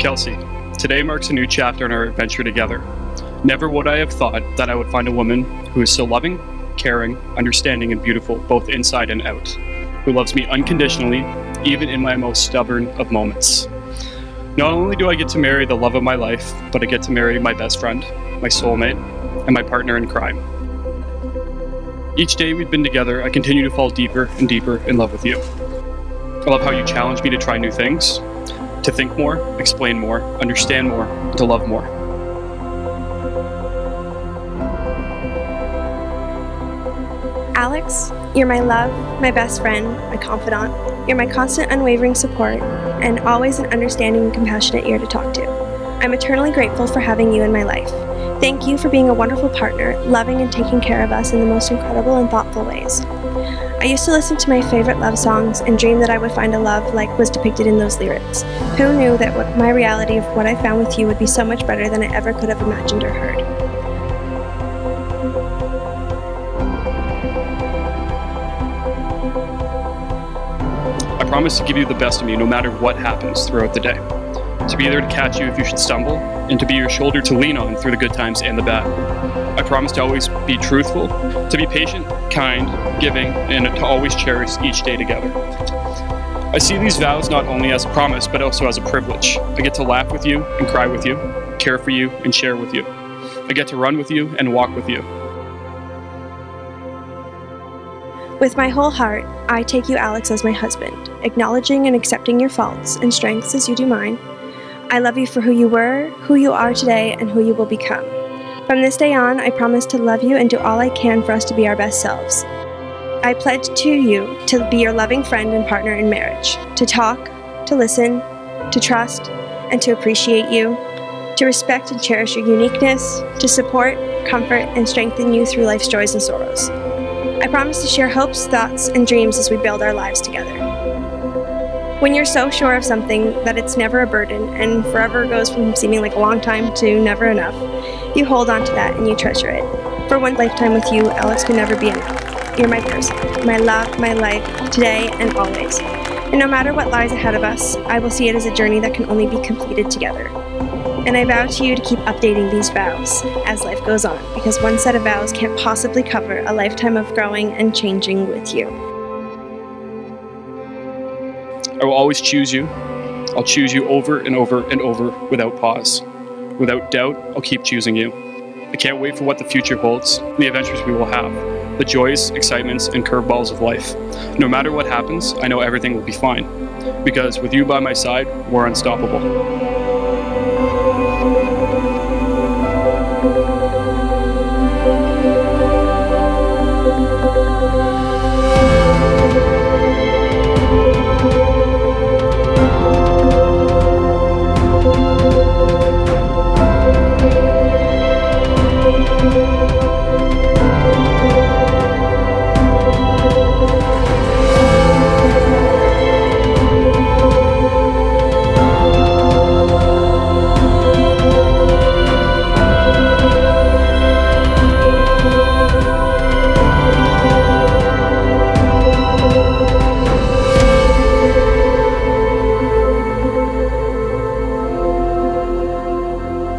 Kelsea, today marks a new chapter in our adventure together. Never would I have thought that I would find a woman who is so loving, caring, understanding, and beautiful both inside and out, who loves me unconditionally, even in my most stubborn of moments. Not only do I get to marry the love of my life, but I get to marry my best friend, my soulmate, and my partner in crime. Each day we've been together, I continue to fall deeper and deeper in love with you. I love how you challenge me to try new things, to think more, explain more, understand more, to love more. Alex, you're my love, my best friend, my confidant. You're my constant, unwavering support, and always an understanding and compassionate ear to talk to. I'm eternally grateful for having you in my life. Thank you for being a wonderful partner, loving and taking care of us in the most incredible and thoughtful ways. I used to listen to my favorite love songs and dream that I would find a love like was depicted in those lyrics. Who knew that what my reality of what I found with you would be so much better than I ever could have imagined or heard? I promise to give you the best of me no matter what happens throughout the day. To be there to catch you if you should stumble, and to be your shoulder to lean on through the good times and the bad. I promise to always be truthful, to be patient, kind, giving, and to always cherish each day together. I see these vows not only as a promise, but also as a privilege. I get to laugh with you and cry with you, care for you and share with you. I get to run with you and walk with you. With my whole heart, I take you, Alex, as my husband, acknowledging and accepting your faults and strengths as you do mine. I love you for who you were, who you are today, and who you will become. From this day on, I promise to love you and do all I can for us to be our best selves. I pledge to you to be your loving friend and partner in marriage, to talk, to listen, to trust, and to appreciate you, to respect and cherish your uniqueness, to support, comfort, and strengthen you through life's joys and sorrows. I promise to share hopes, thoughts, and dreams as we build our lives together. When you're so sure of something that it's never a burden and forever goes from seeming like a long time to never enough, you hold on to that and you treasure it. For one lifetime with you, Alex could never be enough. You're my person, my love, my life, today and always. And no matter what lies ahead of us, I will see it as a journey that can only be completed together. And I vow to you to keep updating these vows as life goes on, because one set of vows can't possibly cover a lifetime of growing and changing with you. I will always choose you. I'll choose you over and over and over without pause. Without doubt, I'll keep choosing you. I can't wait for what the future holds, the adventures we will have, the joys, excitements, and curveballs of life. No matter what happens, I know everything will be fine. Because with you by my side, we're unstoppable.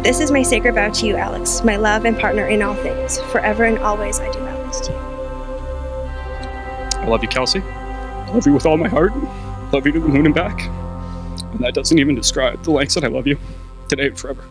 This is my sacred vow to you, Alex, my love and partner in all things. Forever and always, I do vow this to you. I love you, Kelsea. I love you with all my heart. I love you to the moon and back. And that doesn't even describe the lengths that I love you today and forever.